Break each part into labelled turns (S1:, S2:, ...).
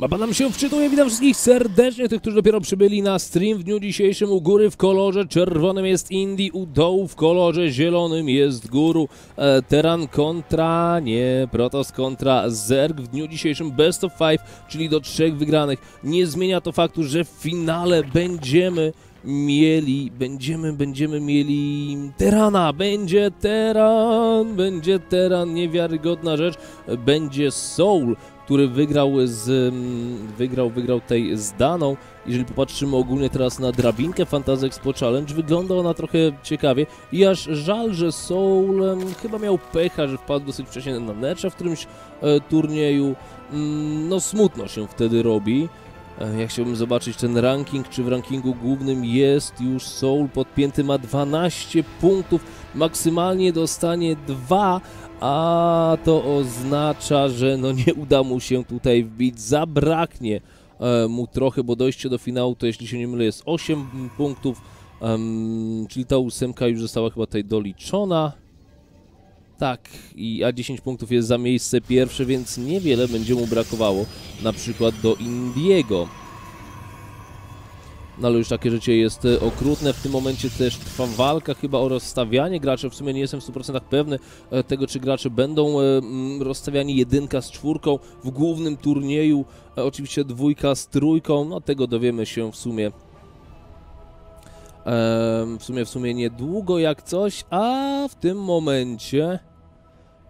S1: Mapa nam się wczytuje, witam wszystkich serdecznie, tych, którzy dopiero przybyli na stream w dniu dzisiejszym. U góry w kolorze czerwonym jest Indie, u dołu w kolorze zielonym jest Guru. E, Teran kontra, nie, Protoss kontra Zerg w dniu dzisiejszym Best of Five, czyli do trzech wygranych. Nie zmienia to faktu, że w finale będziemy mieli, będziemy, będziemy mieli Terana, będzie Teran, będzie Teran, niewiarygodna rzecz, będzie Soul, który wygrał z, mm, wygrał, wygrał tej z Daną. Jeżeli popatrzymy ogólnie teraz na drabinkę Fantasy Expo Challenge, wygląda ona trochę ciekawie i aż żal, że Soul chyba miał pecha, że wpadł dosyć wcześnie na Nercha w którymś e, turnieju. Mm, no smutno się wtedy robi. E, Ja chciałbym zobaczyć ten ranking, czy w rankingu głównym jest już Soul podpięty, ma 12 punktów, maksymalnie dostanie 2, a to oznacza, że no nie uda mu się tutaj wbić, zabraknie e, mu trochę, bo dojście do finału to jeśli się nie mylę jest 8 punktów, czyli ta ósemka już została chyba tutaj doliczona. Tak, i a 10 punktów jest za miejsce pierwsze, więc niewiele będzie mu brakowało, na przykład do Indiego. No ale już takie życie jest e, okrutne. W tym momencie też trwa walka chyba o rozstawianie graczy. W sumie nie jestem w 100% pewny e, tego, czy gracze będą e, mm, rozstawiani jedynka z czwórką w głównym turnieju. E, Oczywiście dwójka z trójką. No tego dowiemy się w sumie w sumie, w sumie niedługo jak coś, a w tym momencie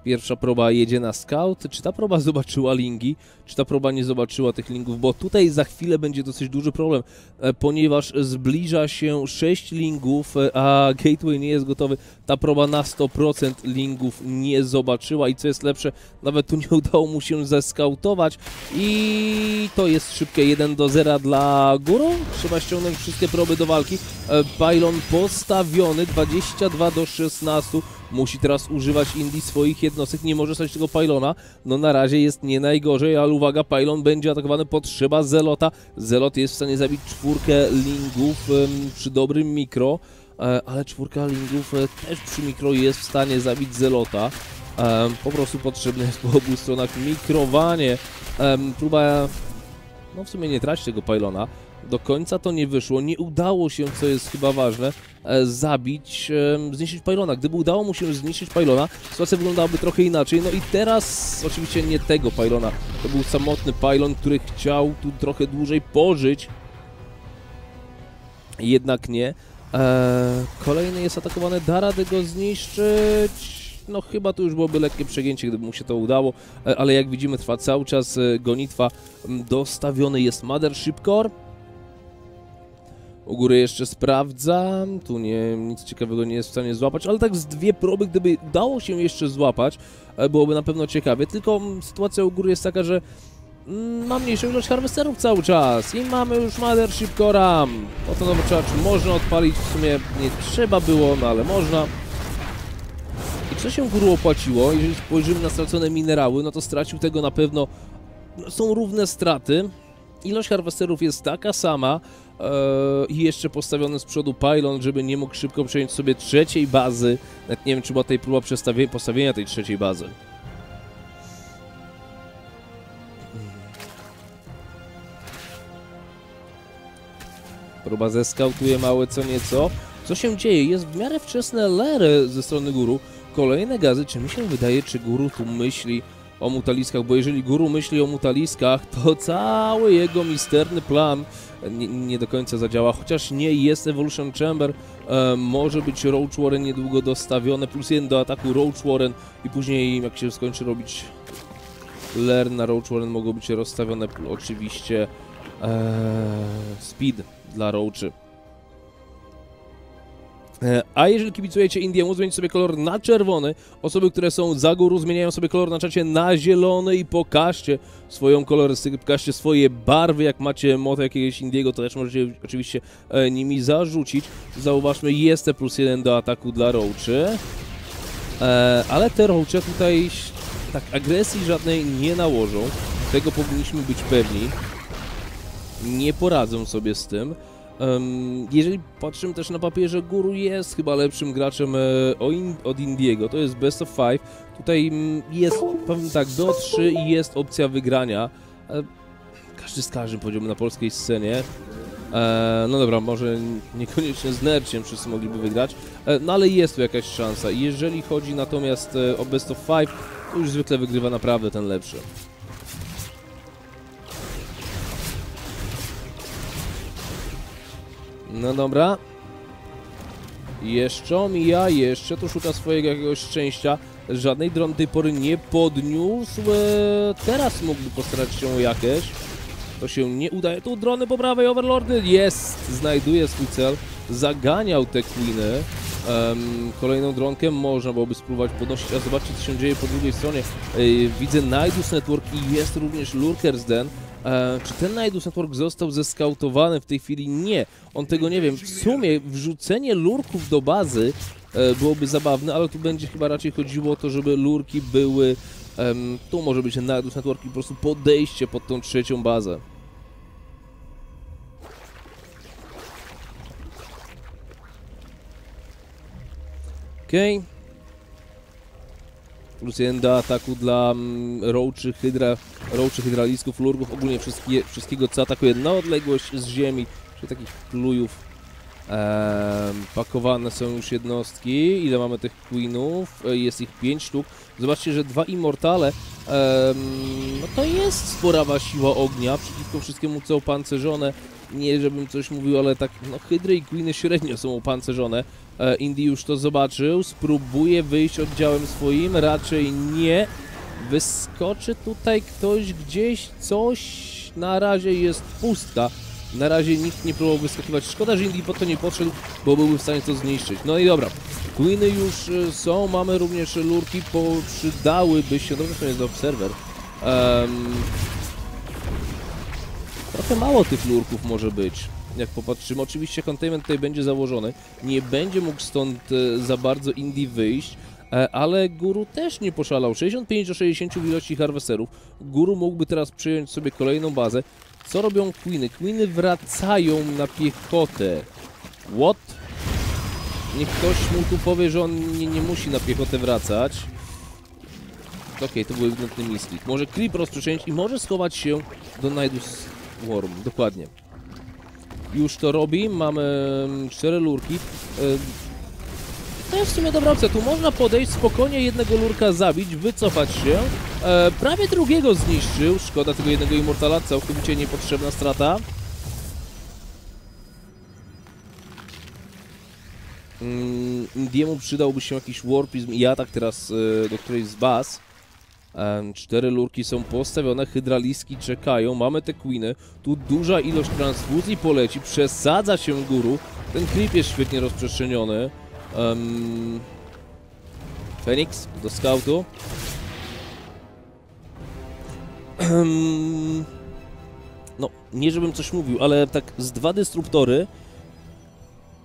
S1: pierwsza proba jedzie na scout. Czy ta proba zobaczyła lingi? Czy ta proba nie zobaczyła tych lingów? Bo tutaj za chwilę będzie dosyć duży problem, e, ponieważ zbliża się 6 lingów, e, a gateway nie jest gotowy. Ta proba na 100% lingów nie zobaczyła i co jest lepsze, nawet tu nie udało mu się zeskautować i to jest szybkie 1 do 0 dla Guru. Trzeba ściągnąć wszystkie proby do walki. E, Pylon postawiony 22 do 16. Musi teraz używać Indii swoich jednostek, nie może stać tego Pylona. No na razie jest nie najgorzej, ale uwaga, Pylon będzie atakowany, potrzeba Zelota. Zelot jest w stanie zabić czwórkę lingów przy dobrym mikro, e, ale czwórka lingów e, też przy mikro jest w stanie zabić Zelota. Po prostu potrzebne jest po obu stronach mikrowanie. Próba, no w sumie nie traci tego Pylona. Do końca to nie wyszło, nie udało się, co jest chyba ważne, e, zabić, zniszczyć Pylona. Gdyby udało mu się zniszczyć Pylona, sytuacja wyglądałaby trochę inaczej. No i teraz oczywiście nie tego Pylona. To był samotny Pylon, który chciał tu trochę dłużej pożyć. Jednak nie. E, kolejny jest atakowany, da radę go zniszczyć. No chyba to już byłoby lekkie przegięcie, gdyby mu się to udało, e, ale jak widzimy trwa cały czas e, gonitwa. Dostawiony jest Mothership Core. U góry jeszcze sprawdzam, tu nie, nic ciekawego nie jest w stanie złapać, ale tak z dwie proby, gdyby udało się jeszcze złapać, e, byłoby na pewno ciekawie, tylko sytuacja u góry jest taka, że mm, mam mniejszą ilość harvesterów cały czas i mamy już Mothership Core'a, potem zobaczyła, czy można odpalić, w sumie nie trzeba było, no ale można. I co się góru opłaciło, jeżeli spojrzymy na stracone minerały, no to stracił tego na pewno, no, są równe straty, ilość harvesterów jest taka sama, i jeszcze postawiony z przodu pylon, żeby nie mógł szybko przejąć sobie trzeciej bazy. Nawet nie wiem, czy była tutaj próba postawienia tej trzeciej bazy. Próba zeskautuje małe co nieco. Co się dzieje? Jest w miarę wczesne lery ze strony guru. Kolejne gazy. Czy mi się wydaje, czy guru tu myśli o mutaliskach? Bo jeżeli guru myśli o mutaliskach, to cały jego misterny plan nie, nie do końca zadziała, chociaż nie jest Evolution Chamber, e, może być Roach Warren niedługo dostawione, plus jeden do ataku Roach Warren i później jak się skończy robić Learn na Roach Warren mogą być rozstawione oczywiście e, Speed dla Roachy. E, A jeżeli kibicujecie Indiemu, zmieńcie sobie kolor na czerwony. Osoby, które są za góru, zmieniają sobie kolor na czacie na zielony i pokażcie swoją kolorystykę, pokażcie swoje barwy. Jak macie motę jakiegoś Indiego, to też możecie oczywiście e, nimi zarzucić. Zauważmy, jest te plus jeden do ataku dla Roachy. E, ale te Roache tutaj tak agresji żadnej nie nałożą. Tego powinniśmy być pewni. Nie poradzą sobie z tym. Jeżeli patrzymy też na papierze, Guru jest chyba lepszym graczem e, od Indiego. To jest best of 5. Tutaj mm, jest, powiem tak, do 3 i jest opcja wygrania. E, każdy z każdym powiedziałbym na polskiej scenie. E, no dobra, może niekoniecznie z Nerciem wszyscy mogliby wygrać, no ale jest tu jakaś szansa. Jeżeli chodzi natomiast o Best of Five, to już zwykle wygrywa naprawdę ten lepszy. No dobra. Jeszcze mija, jeszcze tu szuka swojego jakiegoś szczęścia. Żadnej drony tej pory nie podniósł. E, teraz mógłby postarać się jakieś. To się nie udaje. Tu drony po prawej, Overlordy jest, znajduje swój cel. Zaganiał te Queeny. Um, kolejną dronkę można byłoby spróbować podnosić, a zobaczcie co się dzieje po drugiej stronie. Yy, widzę Nidus Network i jest również Lurkers Den. E, czy ten Nidus Network został zeskautowany w tej chwili? Nie, on tego nie wiem. W sumie wrzucenie lurków do bazy e, byłoby zabawne, ale tu będzie chyba raczej chodziło o to, żeby lurki były... em, tu może być Nidus Network i po prostu podejście pod tą trzecią bazę. Okej. Plus do ataku dla mm, rołczy, hydra, rołczy hydralisków, lurgów, ogólnie wszystkie, wszystkiego, co atakuje na odległość z ziemi, czyli takich plujów. Pakowane są już jednostki. Ile mamy tych queenów? E, Jest ich 5 sztuk. Zobaczcie, że dwa immortale no to jest sporawa siła ognia przeciwko wszystkiemu, co opancerzone. Nie, żebym coś mówił, ale tak, no hydry i queeny średnio są opancerzone. E, Indy już to zobaczył, spróbuje wyjść oddziałem swoim, raczej nie. Wyskoczy tutaj ktoś gdzieś, coś, na razie jest pustka. Na razie nikt nie próbował wyskakiwać. Szkoda, że Indy po to nie podszedł, bo byłby w stanie to zniszczyć. No i dobra, Queeny już e, są, mamy również lurki, przydałyby się, dobrze to jest obserwer. Em, trochę mało tych lurków może być, jak popatrzymy. Oczywiście containment tutaj będzie założony, nie będzie mógł stąd e, za bardzo Indie wyjść, e, ale Guru też nie poszalał. 65 do 60 w ilości harvesterów. Guru mógłby teraz przyjąć sobie kolejną bazę. Co robią Queeny? Queeny wracają na piechotę. What? Niech ktoś mu tu powie, że on nie, nie musi na piechotę wracać. Okej, to był ewidentny misklik. Może creep rozprzestrzenić i może schować się do Nidus Worm. Dokładnie. Już to robi. Mamy mm, cztery lurki. E, To jest w sumie dobra opcja. Tu można podejść, spokojnie jednego lurka zabić, wycofać się. E, prawie drugiego zniszczył. Szkoda tego jednego Immortala. Całkowicie niepotrzebna strata. Mm, Indiemu przydałby się jakiś warpizm i atak teraz e, do którejś z baz. Cztery lurki są postawione, hydraliski czekają, mamy te queeny, tu duża ilość transfuzji poleci, przesadza się guru, ten creep jest świetnie rozprzestrzeniony. Um, Phoenix do scoutu. No, nie żebym coś mówił, ale tak z dwa destruktory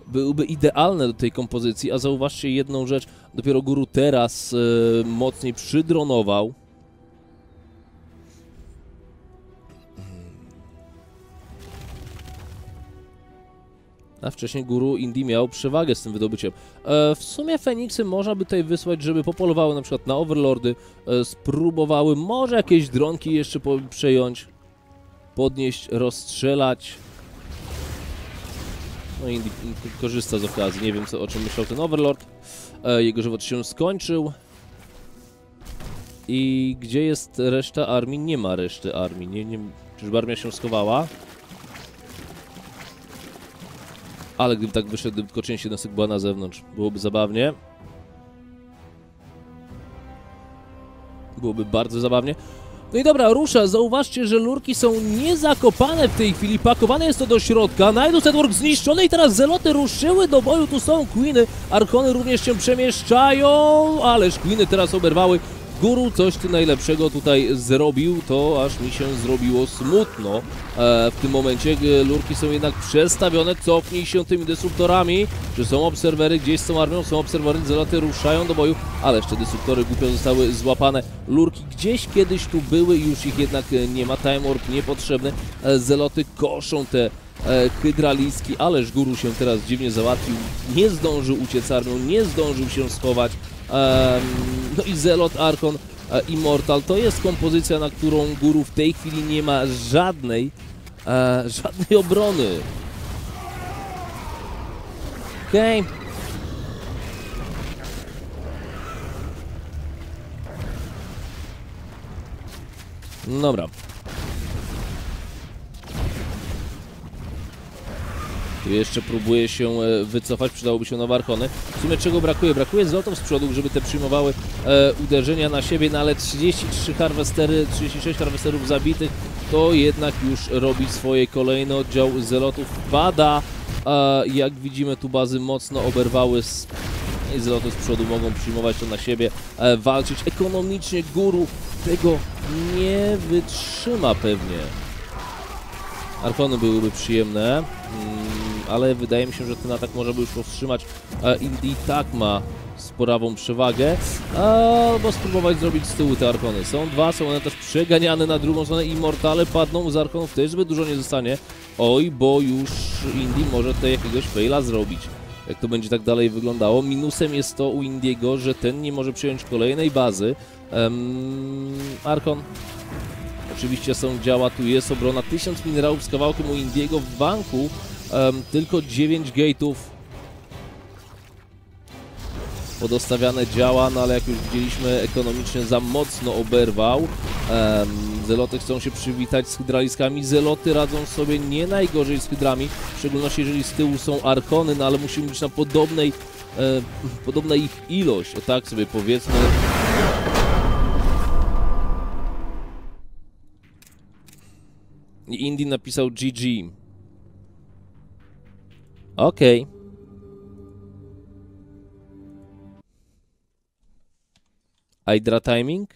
S1: byłyby idealne do tej kompozycji, a zauważcie jedną rzecz, dopiero Guru teraz e, mocniej przydronował. A wcześniej Guru Indie miał przewagę z tym wydobyciem. E, w sumie Feniksy można by tutaj wysłać, żeby popolowały na przykład na Overlordy, e, spróbowały może jakieś dronki jeszcze po, przejąć, podnieść, rozstrzelać. No i korzysta z okazji. Nie wiem, co, o czym myślał ten Overlord. E, jego żywot się skończył. I gdzie jest reszta armii? Nie ma reszty armii. Nie, nie, czyżby armia się schowała? Ale gdyby tak wyszedł, gdyby tylko część jednostek była na zewnątrz, byłoby zabawnie. Byłoby bardzo zabawnie. No i dobra, rusza. Zauważcie, że lurki są niezakopane w tej chwili. Pakowane jest to do środka. Nidus Network zniszczony i teraz zeloty ruszyły do boju. Tu są Queeny. Arkony również się przemieszczają, ależ Queeny teraz oberwały. Guru coś tu najlepszego tutaj zrobił, to aż mi się zrobiło smutno. E, w tym momencie lurki są jednak przestawione, cofnij się tymi destruktorami. Czy są obserwery gdzieś z tą armią? Są obserwery, zeloty ruszają do boju, ale jeszcze destruktory głupio zostały złapane. Lurki gdzieś kiedyś tu były, już ich jednak nie ma, time warp niepotrzebny. E, zeloty koszą te e, hydraliski, ależ Guru się teraz dziwnie załatwił. Nie zdążył uciec armią, nie zdążył się schować. No i Zelot Arkon e, Immortal. To jest kompozycja, na którą Guru w tej chwili nie ma żadnej, e, żadnej obrony. Okej. Dobra. Jeszcze próbuje się e, wycofać, przydałoby się nowe arkony. W sumie czego brakuje? Brakuje zlotów z przodu, żeby te przyjmowały e, uderzenia na siebie, no ale 33 harwestery, 36 harwesterów zabitych, to jednak już robi swoje. Kolejny oddział zelotów pada. E, jak widzimy tu bazy mocno oberwały z i zeloty z przodu mogą przyjmować to na siebie, e, walczyć ekonomicznie. Guru tego nie wytrzyma pewnie. Arkony byłyby przyjemne, mm, ale wydaje mi się, że ten atak może by już powstrzymać. Indy i tak ma sporawą przewagę, albo spróbować zrobić z tyłu te Arkony. Są dwa, są one też przeganiane na drugą stronę. Immortale padną z Arkonów, też zbyt dużo nie zostanie. Oj, bo już Indy może tutaj jakiegoś faila zrobić. Jak to będzie tak dalej wyglądało. Minusem jest to u Indiego, że ten nie może przyjąć kolejnej bazy. Um, Arkon Oczywiście są działa, tu jest obrona. 1000 minerałów z kawałkiem u Indiego w banku. Um, tylko 9 gate'ów podostawiane działa, no ale jak już widzieliśmy, ekonomicznie za mocno oberwał. Um, Zeloty chcą się przywitać z hydraliskami. Zeloty radzą sobie nie najgorzej z hydrami, w szczególności jeżeli z tyłu są arkony, no ale musimy być na podobnej, e, podobna ich ilość, o tak sobie powiedzmy. Indy napisał GG. Okej. Okay. Hydra timing?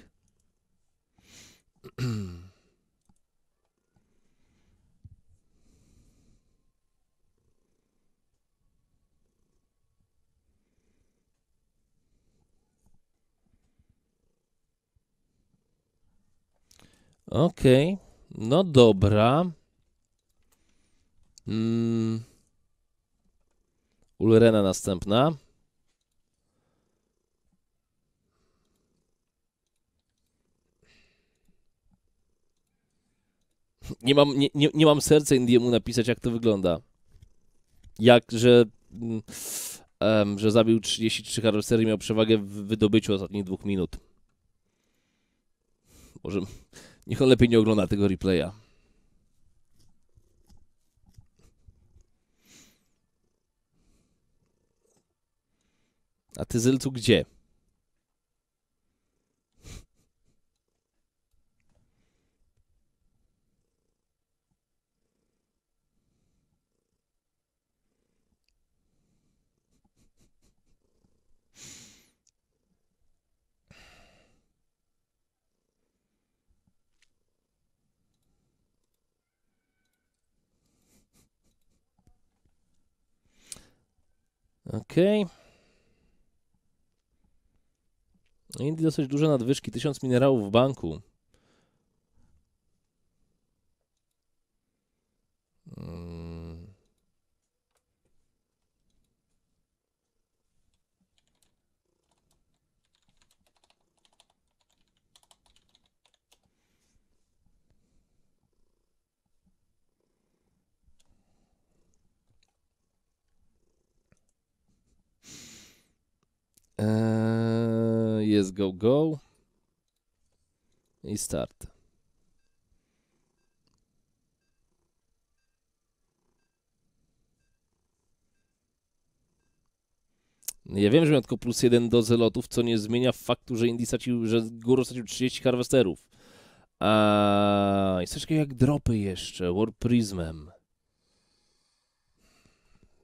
S1: Okej. Okay. No dobra. Mm. Ulrena następna. Nie mam, nie, nie, nie mam serca Indiemu napisać, jak to wygląda. Jak, że, um, że zabił 33 karoserii, miał przewagę w wydobyciu ostatnich dwóch minut. Może Niech on lepiej nie ogląda tego replaya. A ty Zylcu gdzie? Okay. Indy dosyć duże nadwyżki, 1000 minerałów w banku. Jest go, go. I start. Ja wiem, że miał tylko plus jeden do zelotów, co nie zmienia faktu, że Indy stracił, że Guru stracił 30 harwesterów. A jest coś takiego jak dropy jeszcze, War Prismem.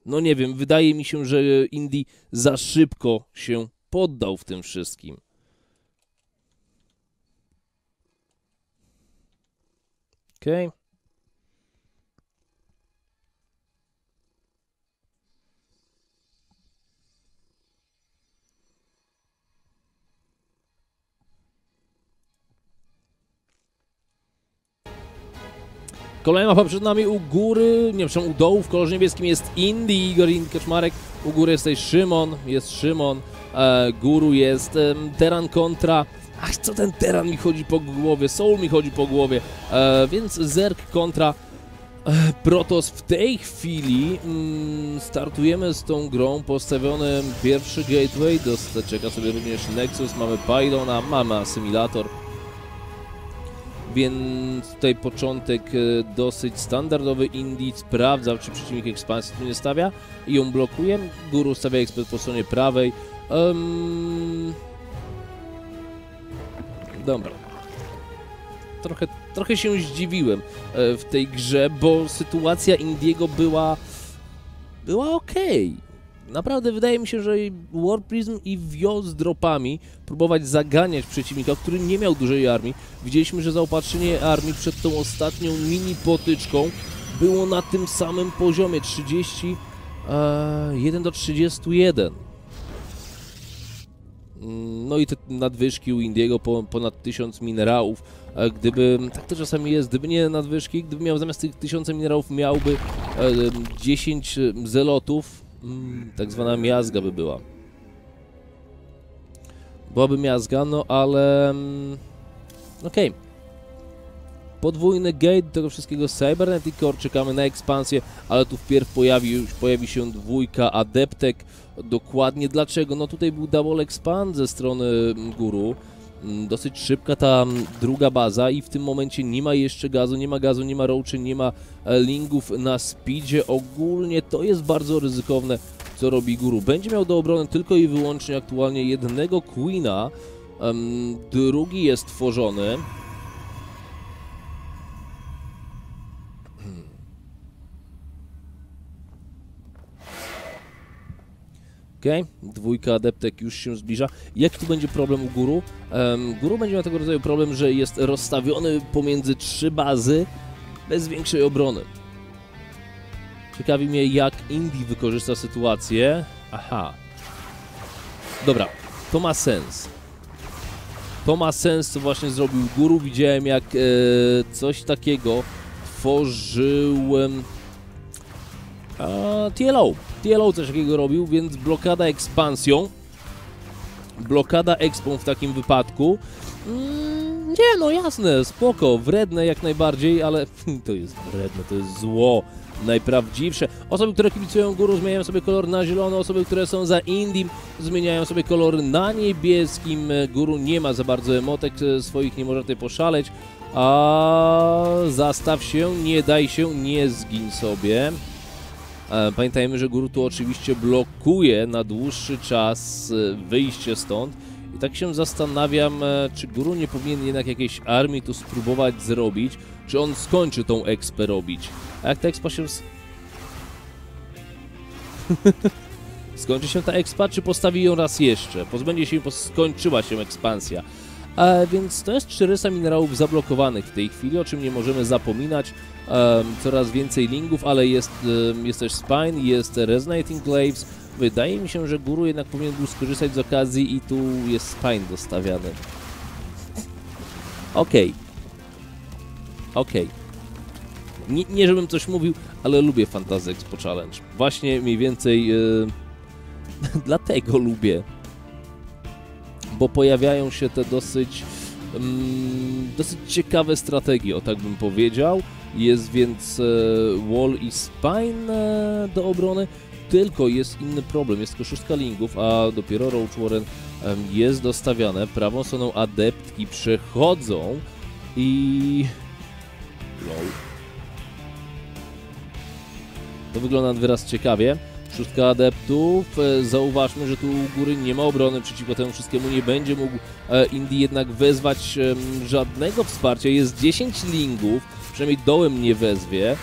S1: No nie wiem, wydaje mi się, że Indy za szybko się poddał w tym wszystkim. Okej. Okay. Kolejna mapa przed nami u góry, nie przepraszam, u dołu w kolorze niebieskim jest Indy, Igor Kaczmarek, u góry jest tutaj Szymon, jest Szymon, e, guru jest e, Teran kontra Ach, co ten teran mi chodzi po głowie, Soul mi chodzi po głowie, e, więc Zerk kontra e, Protoss w tej chwili mm, startujemy z tą grą, postawiony pierwszy gateway, czeka sobie również Nexus, mamy Pylona, mamy asymilator, więc tutaj początek e, dosyć standardowy Indie, sprawdza czy przeciwnik ekspansji tu nie stawia i ją blokuje, Guru stawia ekspert po stronie prawej, um, Dobra. Trochę, trochę się zdziwiłem e, w tej grze, bo sytuacja Indiego była była okej. Naprawdę wydaje mi się, że War Prism i Wio z dropami próbować zaganiać przeciwnika, który nie miał dużej armii. Widzieliśmy, że zaopatrzenie armii przed tą ostatnią mini potyczką było na tym samym poziomie 30 e, 1 do 31. Mm, No i te nadwyżki u Indiego po, ponad 1000 minerałów. Gdyby, tak to czasami jest, gdyby nie nadwyżki, gdyby miał zamiast tych 1000 minerałów miałby e, 10 zelotów, mm, tak zwana miazga by była. Byłaby miazga, no ale... mm, Okej. Podwójny gate tego wszystkiego Cybernetic Core, czekamy na ekspansję, ale tu wpierw pojawi, pojawi się dwójka Adeptek. Dokładnie dlaczego? No tutaj był double expand ze strony mm, Guru. Mm, Dosyć szybka ta mm, druga baza i w tym momencie nie ma jeszcze gazu, nie ma gazu, nie ma roachy, nie ma e, lingów na speedzie. Ogólnie to jest bardzo ryzykowne, co robi Guru. Będzie miał do obrony tylko i wyłącznie aktualnie jednego Queena. Drugi jest tworzony. Okej, dwójka adeptek już się zbliża. Jaki tu będzie problem u Guru? Em, Guru będzie miał tego rodzaju problem, że jest rozstawiony pomiędzy trzy bazy bez większej obrony. Ciekawi mnie, jak Indie wykorzysta sytuację. Aha. Dobra, to ma sens. To ma sens, co właśnie zrobił Guru. Widziałem, jak e, coś takiego tworzył em, a, TLO. TLO coś takiego robił, więc blokada ekspansją. Blokada expą w takim wypadku. Mm, nie, no jasne, spoko, wredne jak najbardziej, ale to jest wredne, to jest zło najprawdziwsze. Osoby, które kibicują góru zmieniają sobie kolor na zielono, osoby, które są za Indim zmieniają sobie kolor na niebieskim. Guru nie ma za bardzo emotek e, swoich, nie może tutaj poszaleć. A zastaw się, nie daj się, nie zgin sobie. E, Pamiętajmy, że Guru tu oczywiście blokuje na dłuższy czas e, wyjście stąd. I tak się zastanawiam, e, czy Guru nie powinien jednak jakiejś armii tu spróbować zrobić, czy on skończy tą expę robić. A jak ta expa się... skończy się ta expa, czy postawi ją raz jeszcze? Pozbędzie się, skończyła się ekspansja. E, więc to jest 400 minerałów zablokowanych w tej chwili, o czym nie możemy zapominać. Em, coraz więcej lingów, ale jest, em, jest też Spine, jest Resonating Glaives. Wydaje mi się, że Guru jednak powinien był skorzystać z okazji i tu jest Spine dostawiany. Okej. Okej. Nie, nie żebym coś mówił, ale lubię Fantasy Expo Challenge. Właśnie mniej więcej e, dlatego lubię. Bo pojawiają się te dosyć mm, dosyć ciekawe strategie, o tak bym powiedział. Jest więc e, Wall i Spine e, do obrony, tylko jest inny problem, jest tylko szóstka lingów, a dopiero Roach Warren jest dostawiane. Prawą stroną adeptki przechodzą i... Lol. To wygląda wyraz ciekawie. Szóstka adeptów. E, Zauważmy, że tu u góry nie ma obrony przeciwko temu wszystkiemu. Nie będzie mógł e, Indie jednak wezwać żadnego wsparcia. Jest 10 lingów, przynajmniej dołem nie wezwie.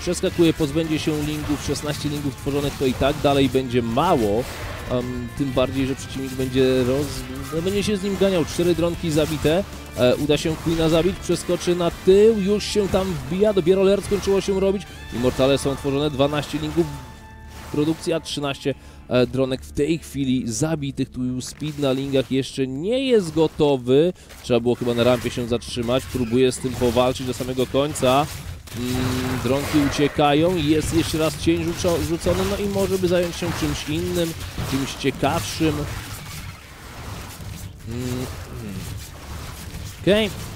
S1: Przeskakuje, pozbędzie się lingów, 16 lingów tworzonych to i tak dalej będzie mało. Em, tym bardziej, że przeciwnik będzie roz... no, będzie się z nim ganiał. Cztery dronki zabite. E, uda się Queena zabić, przeskoczy na tył, już się tam wbija, dopiero Lerd skończyło się robić. Immortale są tworzone, 12 lingów, produkcja 13 e, dronek w tej chwili zabitych. Tu speed na lingach jeszcze nie jest gotowy. Trzeba było chyba na rampie się zatrzymać. Próbuje z tym powalczyć do samego końca. Mm, dronki uciekają. Jest jeszcze raz cień rzuco- rzucony. No i może by zająć się czymś innym, czymś ciekawszym. Mm. Okej. Okay.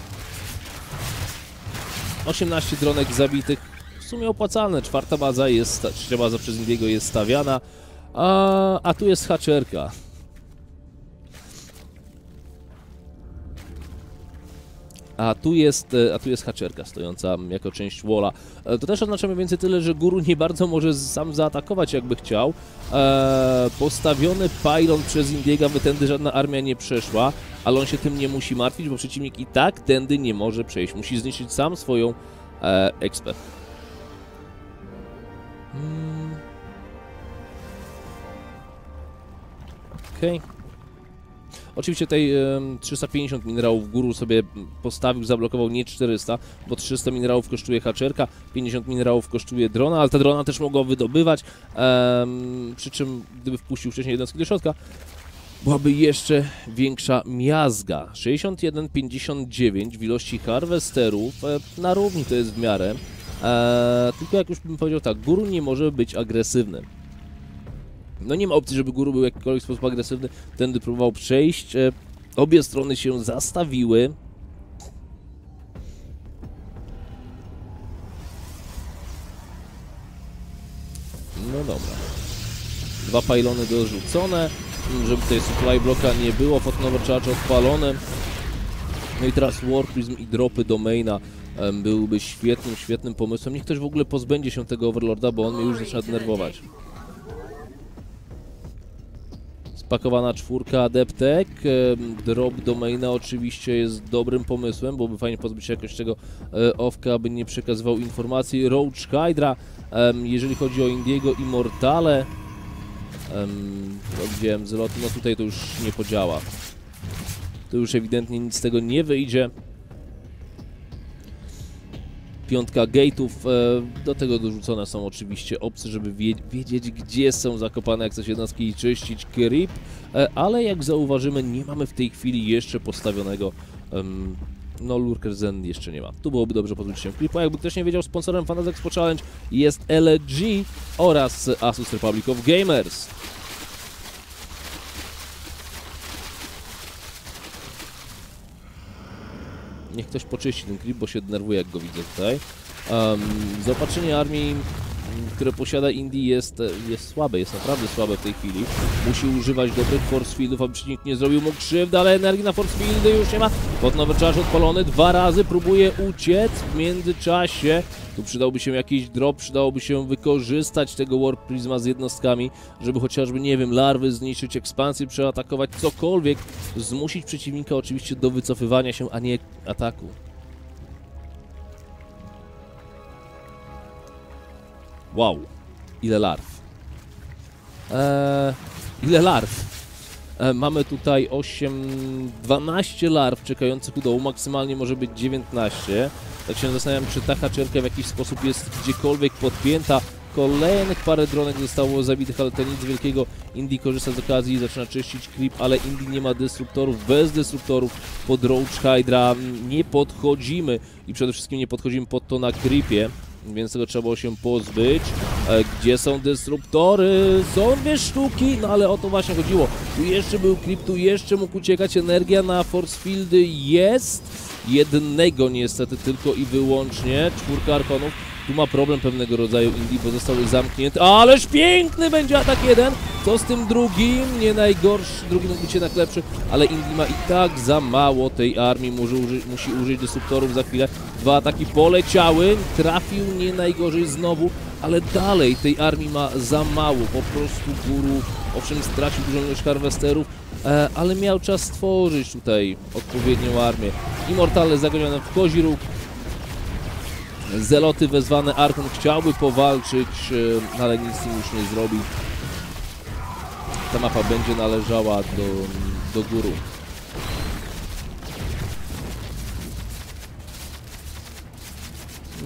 S1: 18 dronek zabitych. Sumie opłacalne. Czwarta baza jest, trzecia baza przez Indiego jest stawiana. A, a tu jest haczerka. A tu jest, e, a tu jest haczerka stojąca jako część walla. E, To też oznacza mniej więcej tyle, że guru nie bardzo może sam zaatakować jakby chciał. Eee, postawiony pylon przez Indiego, by tędy żadna armia nie przeszła, ale on się tym nie musi martwić, bo przeciwnik i tak tędy nie może przejść. Musi zniszczyć sam swoją e. Hmm. Okej. Okay. Oczywiście em, 350 minerałów guru sobie postawił, zablokował nie 400, bo 300 minerałów kosztuje haczerka, 50 minerałów kosztuje drona, ale ta drona też mogła wydobywać, em, przy czym gdyby wpuścił wcześniej jednostki do środka, byłaby jeszcze większa miazga. 61,59 w ilości harvesterów, e, na równi to jest w miarę, e, tylko jak już bym powiedział tak, guru nie może być agresywny. No nie ma opcji, żeby guru był w jakikolwiek sposób agresywny. Tędy próbował przejść. E, Obie strony się zastawiły. No dobra. Dwa pylony dorzucone, żeby tutaj supply bloka nie było. Photon Overcharge odpalone. No i teraz War Prism i dropy do maina em, byłyby świetnym, świetnym pomysłem. Niech ktoś w ogóle pozbędzie się tego Overlorda, bo on mnie już zaczyna denerwować. Spakowana czwórka Adeptek. Drop do maina oczywiście jest dobrym pomysłem, byłoby fajnie pozbyć się jakoś tego e, Owka, aby nie przekazywał informacji. Roach Hydra, jeżeli chodzi o Indiego Immortale, em, to gdzie zloty, no tutaj to już nie podziała. Tu już ewidentnie nic z tego nie wyjdzie. Piątka gate'ów, e, do tego dorzucone są oczywiście opcje, żeby wie, wiedzieć gdzie są zakopane jak coś jednostki i czyścić creep, e, ale jak zauważymy nie mamy w tej chwili jeszcze postawionego em, no Lurker Zen jeszcze nie ma. Tu byłoby dobrze pozbyć się creepu, a jakby ktoś nie wiedział, sponsorem Fantasy Expo Challenge jest LG oraz Asus Republic of Gamers. Niech ktoś poczyści ten klip, bo się denerwuje jak go widzę tutaj. Um, zaopatrzenie armii, które posiada Indie jest, jest słabe, jest naprawdę słabe w tej chwili. Musi używać dobrych force fieldów, aby przeciwnik nie zrobił mu krzywdy, ale energii na force fieldy już nie ma. Pod nowy charge odpalony, dwa razy próbuje uciec w międzyczasie. Tu przydałby się jakiś drop, przydałoby się wykorzystać tego Warp Prisma z jednostkami, żeby chociażby, nie wiem, larwy zniszczyć, ekspansję przeatakować, cokolwiek, zmusić przeciwnika oczywiście do wycofywania się, a nie ataku. Wow, ile larw. Eee, ile larw? E, mamy tutaj 8, 12 larw czekających u dołu, maksymalnie może być 19. Tak się zastanawiam, czy ta haczerka w jakiś sposób jest gdziekolwiek podpięta. Kolejnych parę dronek zostało zabitych, ale to nic wielkiego. Indie korzysta z okazji i zaczyna czyścić creep, ale Indie nie ma destruktorów. Bez destruktorów pod Roach Hydra nie podchodzimy i przede wszystkim nie podchodzimy pod to na creepie. Więc tego trzeba było się pozbyć. E, gdzie są destruktory? Są dwie sztuki, no ale o to właśnie chodziło. Tu jeszcze był creep, tu jeszcze mógł uciekać. Energia na force fieldy jest. Jednego niestety tylko i wyłącznie. Czwórka arkonów. Tu ma problem pewnego rodzaju Indie, bo zostały zamknięte. Ależ piękny będzie atak jeden. Co z tym drugim? Nie najgorszy, drugi mógł być jednak lepszy, ale Indie ma i tak za mało tej armii. Musi użyć, musi użyć destruktorów za chwilę. Dwa ataki poleciały. Trafił nie najgorzej znowu, ale dalej tej armii ma za mało. Po prostu guru, owszem, stracił dużą ilość harwesterów, e, ale miał czas stworzyć tutaj odpowiednią armię. Immortale zagonione w kozi. Zeloty wezwane Arkon chciałby powalczyć, e, ale nic z tym już nie zrobi. Ta mapa będzie należała do, do guru.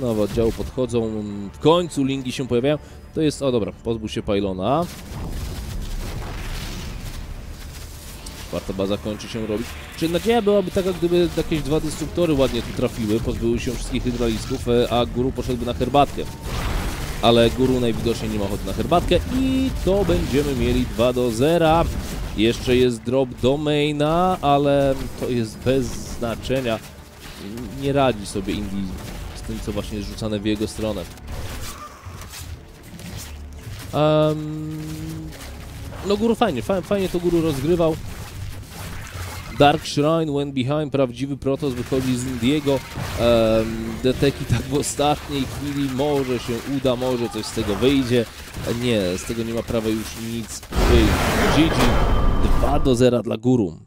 S1: Nowe oddziały podchodzą. W końcu linki się pojawiają. To jest. O dobra, pozbył się pylona. Czwarta baza kończy się robić. Czy nadzieja byłaby taka, gdyby jakieś dwa destruktory ładnie tu trafiły, pozbyły się wszystkich hydralisków, e, a guru poszedłby na herbatkę. ale Guru najwidoczniej nie ma ochoty na herbatkę i to będziemy mieli 2 do 0. Jeszcze jest drop do maina, ale to jest bez znaczenia. Nie radzi sobie Indie z tym, co właśnie jest rzucane w jego stronę. Um, no Guru fajnie, fajnie, to Guru rozgrywał. Dark Shrine went behind, prawdziwy Protoss wychodzi z Indiego. Um, Deteki tak w ostatniej chwili, może się uda, może coś z tego wyjdzie. Nie, z tego nie ma prawa już nic wyjść. GG 2 do 0 dla Guru.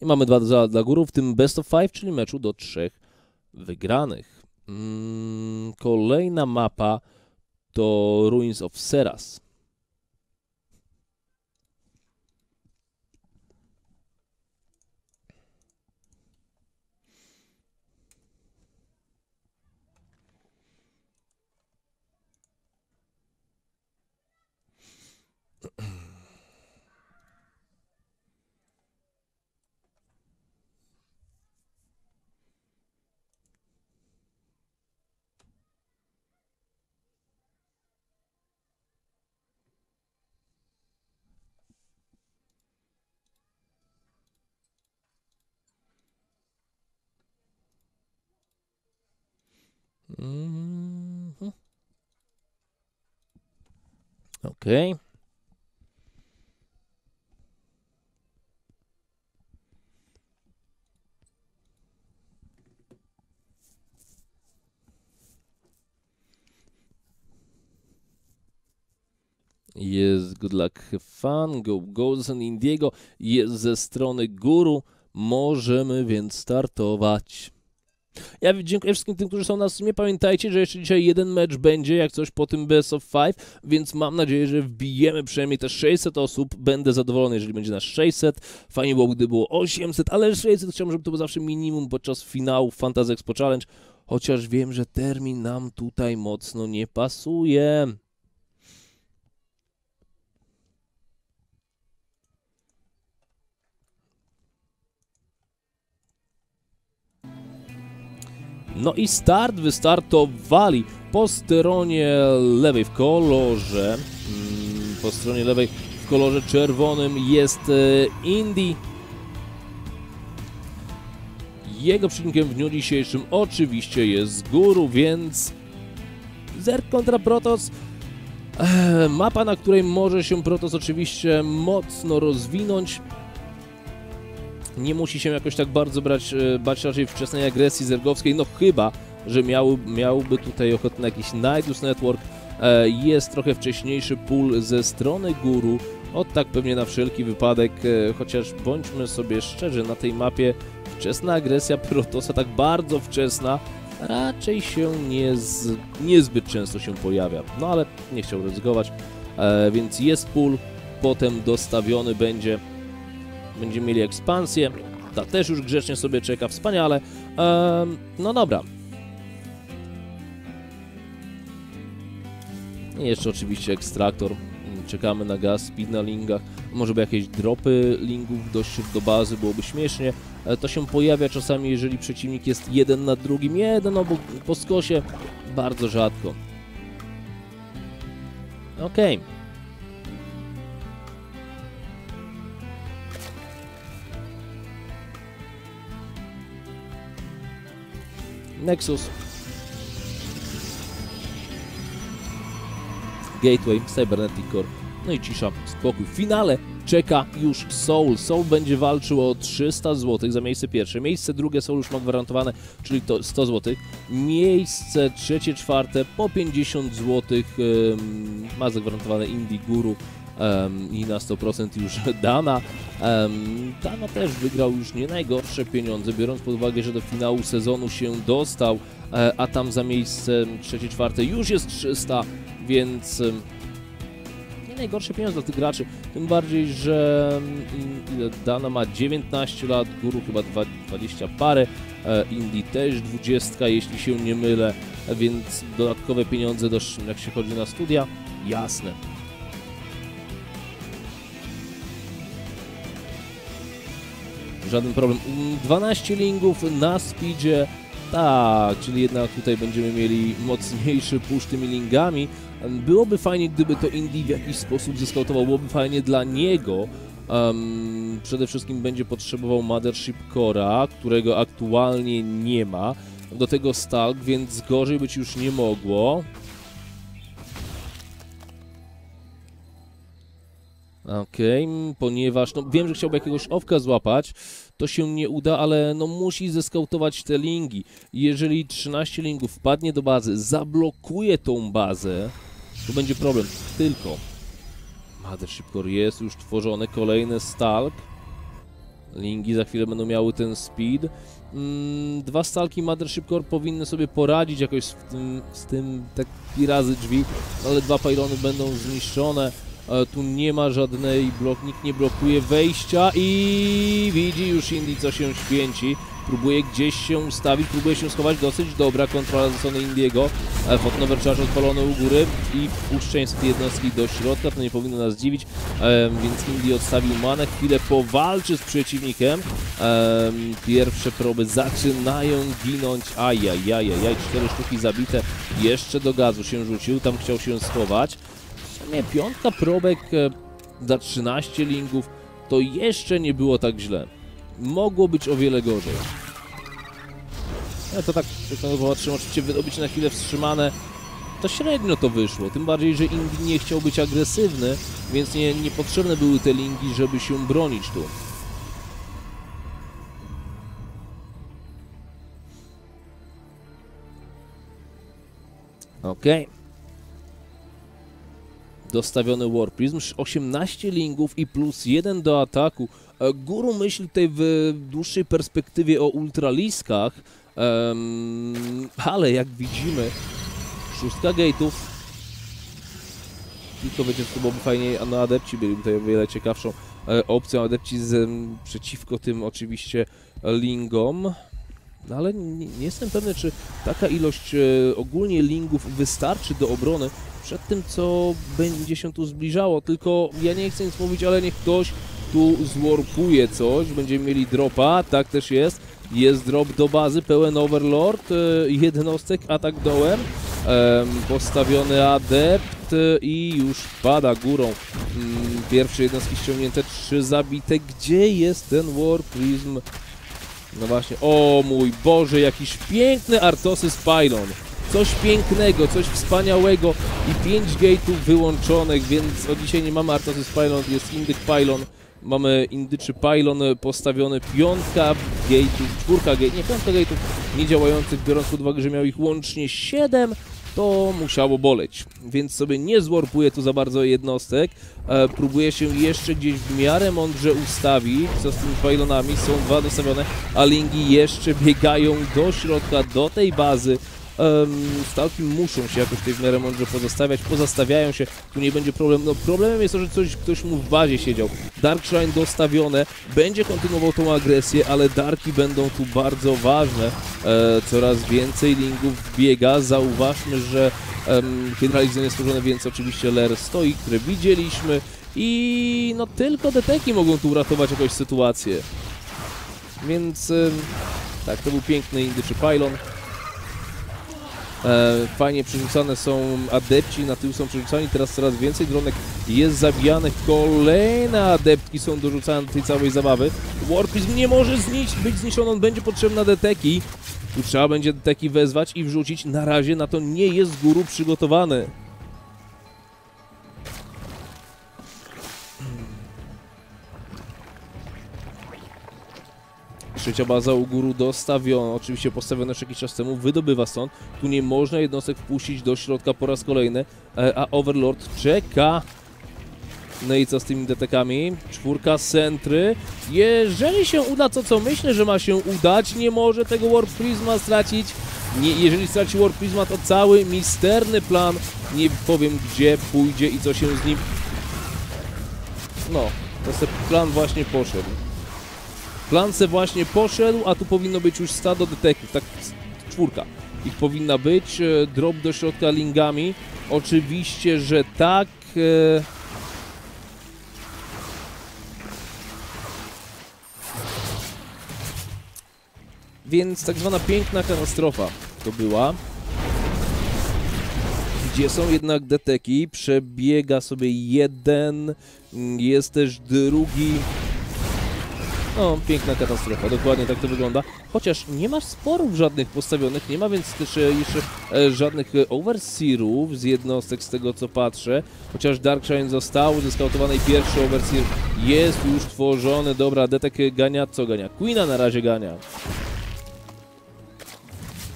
S1: I mamy 2 do 0 dla Guru, w tym best of 5, czyli meczu do trzech wygranych. Mm, kolejna mapa to Ruins of Seras. Mhm. Okej. Jest good luck, have fun, go Golden Indiego, jest ze strony guru, możemy więc startować. Ja dziękuję wszystkim tym, którzy są na streamie. Pamiętajcie, że jeszcze dzisiaj jeden mecz będzie, jak coś po tym Best of Five, więc mam nadzieję, że wbijemy przynajmniej te 600 osób. Będę zadowolony, jeżeli będzie nas 600. Fajnie było, gdyby było 800, ale 600 chciałbym, żeby to było zawsze minimum podczas finału Fantasy Expo Challenge, chociaż wiem, że termin nam tutaj mocno nie pasuje. No i start wystartowali po stronie lewej w kolorze, mm, po stronie lewej w kolorze czerwonym jest e, Indy. Jego przeciwnikiem w dniu dzisiejszym oczywiście jest Guru, więc Zerk kontra Protoss. E, mapa, na której może się Protoss oczywiście mocno rozwinąć nie musi się jakoś tak bardzo brać, e, bać raczej wczesnej agresji zergowskiej, no chyba, że miał, miałby tutaj ochotę na jakiś Nidus Network. E, jest trochę wcześniejszy pull ze strony guru, od tak pewnie na wszelki wypadek, e, chociaż bądźmy sobie szczerzy, na tej mapie wczesna agresja Protosa, tak bardzo wczesna, raczej się nie z, niezbyt często się pojawia. No ale nie chciał ryzykować, więc jest pull, potem dostawiony będzie Będziemy mieli ekspansję. Ta też już grzecznie sobie czeka, wspaniale. Ehm, no dobra. I jeszcze oczywiście ekstraktor. Czekamy na gaz, speed na lingach. Może by jakieś dropy lingów dość do bazy, byłoby śmiesznie. E, to się pojawia czasami, jeżeli przeciwnik jest jeden na drugim, jeden obok po skosie. Bardzo rzadko. Okej. Okay. Nexus, Gateway, Cybernetic Core, no i cisza, spokój. W finale czeka już Soul. Soul będzie walczył o 300 zł za miejsce pierwsze. Miejsce drugie Soul już ma gwarantowane, czyli to 100 zł. Miejsce trzecie, czwarte po 50 zł ma zagwarantowane Indie Guru i na 100% już Dana. Dana też wygrał już nie najgorsze pieniądze, biorąc pod uwagę, że do finału sezonu się dostał, e, a tam za miejsce trzecie, czwarte już jest 300, więc nie najgorsze pieniądze dla tych graczy. Tym bardziej, że Dana ma 19 lat, Guru chyba 20 parę, e, Indie też 20, jeśli się nie mylę, więc dodatkowe pieniądze, jak się chodzi na studia, jasne. Żaden problem. 12 lingów na speedzie, Tak, czyli jednak tutaj będziemy mieli mocniejszy push tymi lingami. Byłoby fajnie, gdyby to Indie w jakiś sposób zeskautował, byłoby fajnie dla niego. Um, przede wszystkim będzie potrzebował Mothership Cora, którego aktualnie nie ma. Do tego Stalk, więc gorzej być już nie mogło. Okej, okay, ponieważ no, wiem, że chciałby jakiegoś owka złapać, to się nie uda, ale no musi zeskautować te lingi. Jeżeli 13 lingów wpadnie do bazy, zablokuje tą bazę, to będzie problem. Tylko Mothership Core jest już tworzone, kolejny Stalk. Lingi za chwilę będą miały ten speed. Mm, dwa Stalki Mothership Core powinny sobie poradzić jakoś z tym, z tym taki razy drzwi, ale dwa pylony będą zniszczone. E, tu nie ma żadnej blok, nikt nie blokuje wejścia i widzi już Indy co się święci. Próbuje gdzieś się ustawić, próbuje się schować, dosyć dobra kontrola ze strony Indiego. E, Fotnover Charge odpalony u góry i tej jednostki do środka, to nie powinno nas dziwić, e, więc Indy odstawił manę, chwilę powalczy z przeciwnikiem. Pierwsze proby zaczynają ginąć, ajajajajaj, cztery sztuki zabite, jeszcze do gazu się rzucił, tam chciał się schować sumie piątka probek e, za 13 lingów to jeszcze nie było tak źle. Mogło być o wiele gorzej. Ja to tak, jak popatrzymy, oczywiście wydobyć na chwilę wstrzymane, to średnio to wyszło. Tym bardziej, że Ingi nie chciał być agresywny, więc nie, niepotrzebne były te linki, żeby się bronić tu. Okej. Okay dostawiony Warprism, 18 lingów i plus 1 do ataku. E, Guru myśli tutaj w dłuższej perspektywie o ultraliskach, um, ale jak widzimy, szóstka gate'ów, tylko wiecie, co byłoby fajniej, a no adepci byli tutaj o wiele ciekawszą e, opcją, adepci z, przeciwko tym oczywiście lingom. No ale nie, nie, jestem pewny, czy taka ilość e, ogólnie lingów wystarczy do obrony przed tym, co będzie się tu zbliżało. Tylko ja nie chcę nic mówić, ale niech ktoś tu zwarpuje coś. Będziemy mieli dropa, tak też jest. Jest drop do bazy, pełen overlord, e, jednostek, atak dołem. Postawiony adept i już pada górą. Mm, pierwsze jednostki ściągnięte, trzy zabite. Gdzie jest ten War Prism? No właśnie, o mój Boże, jakiś piękny Artosy Pylon. Coś pięknego, coś wspaniałego i 5 gate'ów wyłączonych, więc o dzisiaj nie mamy Artosy Pylon, jest Indyk Pylon. Mamy indyczy pylon postawiony, piątka gate'ów, czwórka gate'ów, nie piątka gate'ów niedziałających, biorąc pod uwagę, że miał ich łącznie 7, to musiało boleć, więc sobie nie zwarpuje tu za bardzo jednostek, e, się jeszcze gdzieś w miarę mądrze ustawić, co z tymi pylonami, są dwa dostawione, a lingi jeszcze biegają do środka, do tej bazy, um, stalki muszą się jakoś tej w miarę mądrze pozostawiać, pozostawiają się, tu nie będzie problem. No problemem jest to, że coś, ktoś mu w bazie siedział. Dark Shrine dostawione, będzie kontynuował tą agresję, ale Darki będą tu bardzo ważne. E, coraz więcej lingów biega, zauważmy, że um, jest stworzone, więc oczywiście Ler stoi, które widzieliśmy i no tylko deteki mogą tu uratować jakąś sytuację. Więc tak, to był piękny indyczy pylon. E, fajnie przerzucane są adepci, na tył są przerzucani, teraz coraz więcej dronek jest zabijanych, kolejne adeptki są dorzucane do tej całej zabawy. Warpizm nie może zniszczyć, być zniszczony, on będzie potrzebny na deteki. Tu trzeba będzie deteki wezwać i wrzucić, na razie na to nie jest guru przygotowany. Trzecia baza u góry dostawiona, oczywiście postawiona już jakiś czas temu, wydobywa stąd. Tu nie można jednostek wpuścić do środka po raz kolejny, e, a Overlord czeka. No i co z tymi detekami? Czwórka centry. Jeżeli się uda to, co myślę, że ma się udać, nie może tego Warp Prisma stracić. Nie, jeżeli straci Warp Prisma, to cały misterny plan, nie powiem gdzie pójdzie i co się z nim... No, to ten plan właśnie poszedł. Plance właśnie poszedł, a tu powinno być już stado detektów, tak czwórka. Ich powinna być, e, drop do środka lingami. Oczywiście, że tak. E, Więc tak zwana piękna katastrofa to była. Gdzie są jednak deteki, przebiega sobie jeden, mm, jest też drugi. No, piękna katastrofa, dokładnie tak to wygląda. Chociaż nie ma sporów żadnych postawionych, nie ma więc też jeszcze e, żadnych e, overseerów z jednostek z tego co patrzę. Chociaż Darkshine został zeskautowany i pierwszy overseer jest już tworzony. Dobra, Detek gania, co gania? Queena na razie gania.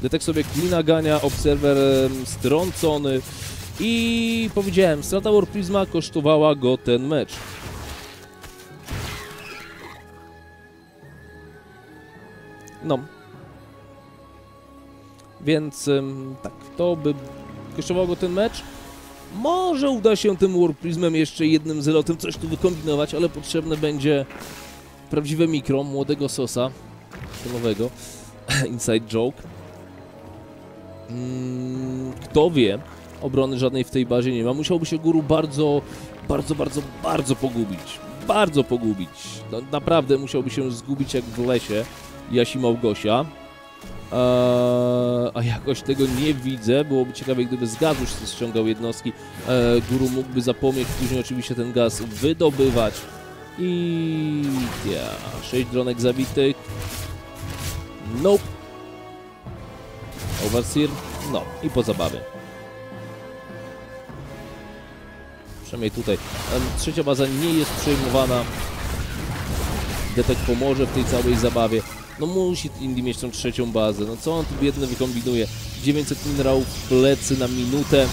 S1: Detek sobie Queena gania, Observer em, strącony i powiedziałem, strata War Prisma kosztowała go ten mecz. No. Więc em, tak, to by kosztowało go ten mecz. Może uda się tym War Prismem jeszcze jednym zelotem coś tu wykombinować, ale potrzebne będzie prawdziwe mikro młodego sosa, nowego, inside joke. Mm, Kto wie, obrony żadnej w tej bazie nie ma. Musiałby się guru bardzo, bardzo, bardzo, bardzo pogubić. Bardzo pogubić. No, naprawdę musiałby się zgubić jak w lesie Jasi Małgosia. Eee, a jakoś tego nie widzę. Byłoby ciekawe, gdyby z gazu się ściągał jednostki. Eee, guru mógłby zapomnieć, później oczywiście ten gaz wydobywać. I ja, 6 dronek zabitych. Nope. Overseer, no i po zabawie. Przynajmniej tutaj. Em, Trzecia baza nie jest przejmowana. Detek pomoże w tej całej zabawie. No musi Indy mieć tą trzecią bazę. No co on tu biedny wykombinuje? 900 minerałów w plecy na minutę.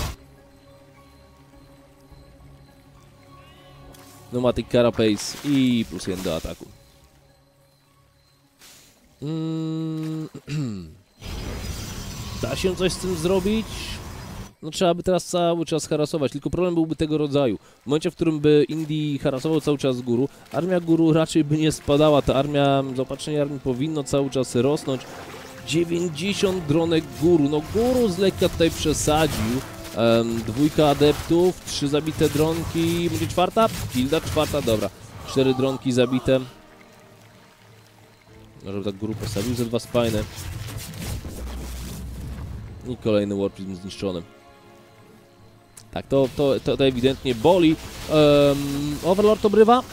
S1: Pneumatic Carapace i plus jeden do ataku. Mm. Da się coś z tym zrobić? No trzeba by teraz cały czas harasować, tylko problem byłby tego rodzaju. W momencie, w którym by Indii harasował cały czas guru, armia guru raczej by nie spadała. Ta armia, zaopatrzenie armii powinno cały czas rosnąć. 90 dronek guru, no guru z lekka tutaj przesadził. Em, dwójka adeptów, trzy zabite dronki, będzie czwarta? Gilda czwarta, dobra. Cztery dronki zabite. Może tak guru postawił ze dwa spajne. I kolejny Warprism zniszczony. Tak, to, to, to, to ewidentnie boli. Um, Overlord obrywa.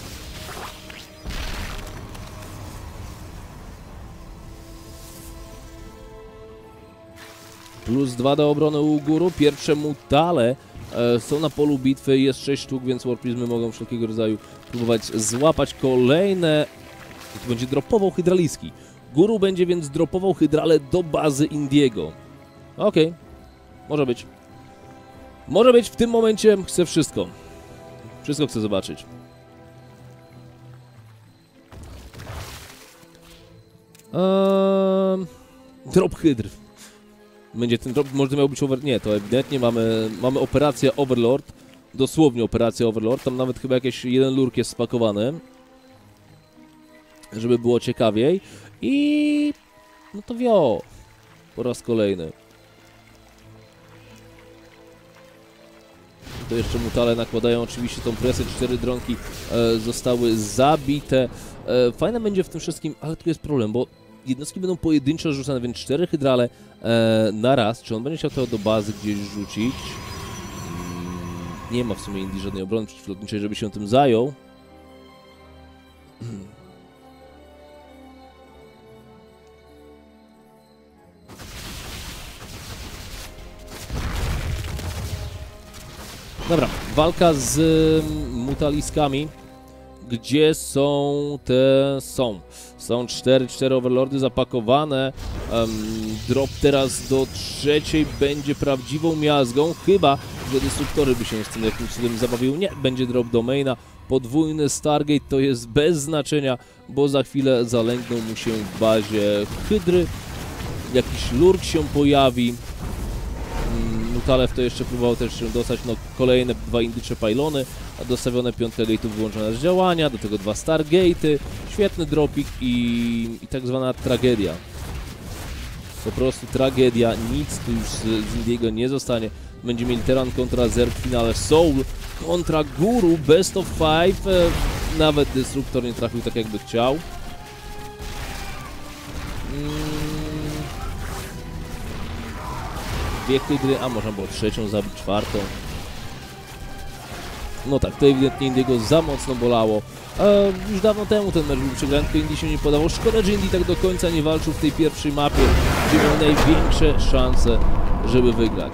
S1: Plus dwa do obrony u góru. Pierwsze mutale e, są na polu bitwy. Jest 6 sztuk, więc Warprismy mogą wszelkiego rodzaju próbować złapać kolejne. Tu będzie dropował hydraliski. Guru będzie więc dropował hydrale do bazy Indiego. Okej, może być. Może być w tym momencie, chcę wszystko. Wszystko chcę zobaczyć. Ehm, drop hydr. Będzie ten drop, może to miał być over... Nie, to ewidentnie mamy, mamy operację Overlord. Dosłownie operację Overlord. Tam nawet chyba jakiś jeden lurk jest spakowany. Żeby było ciekawiej. I... No to wio. Po raz kolejny. To jeszcze mutale nakładają oczywiście tą presję. Cztery dronki e, zostały zabite. E, fajne będzie w tym wszystkim, ale tu jest problem, bo jednostki będą pojedynczo rzucane, więc cztery hydrale e, na raz. Czy on będzie chciał to do bazy gdzieś rzucić? Mm, nie ma w sumie Indii żadnej obrony przeciwlotniczej, żeby się tym zajął. Dobra, walka z mm, mutaliskami. Gdzie są te... są. Są cztery, cztery overlordy zapakowane. Em, drop teraz do trzeciej będzie prawdziwą miazgą. Chyba, że destruktory by się z tym jakimś cudem zabawiły. Nie, będzie drop do maina. Podwójny Stargate to jest bez znaczenia, bo za chwilę zalęgną mu się w bazie hydry. Jakiś lurk się pojawi. Mutalew to jeszcze próbował też dostać no, kolejne dwa indycze pylony, a dostawione piątka gate'ów wyłączona z działania, do tego dwa Stargate'y, świetny dropik i, i tak zwana tragedia. Po prostu tragedia, nic tu już z, z Indiego nie zostanie. Będziemy mieli Teran kontra Zerg w finale Soul kontra Guru, best of five, e, nawet Destruktor nie trafił tak jakby chciał. Mm, bieg tej gry, a można było trzecią zabić, czwartą. No tak, to ewidentnie Indiego za mocno bolało. E, już dawno temu ten mecz był przegrany, tylko Indy się nie podawał. Szkoda, że Indy tak do końca nie walczył w tej pierwszej mapie, gdzie miał największe szanse, żeby wygrać.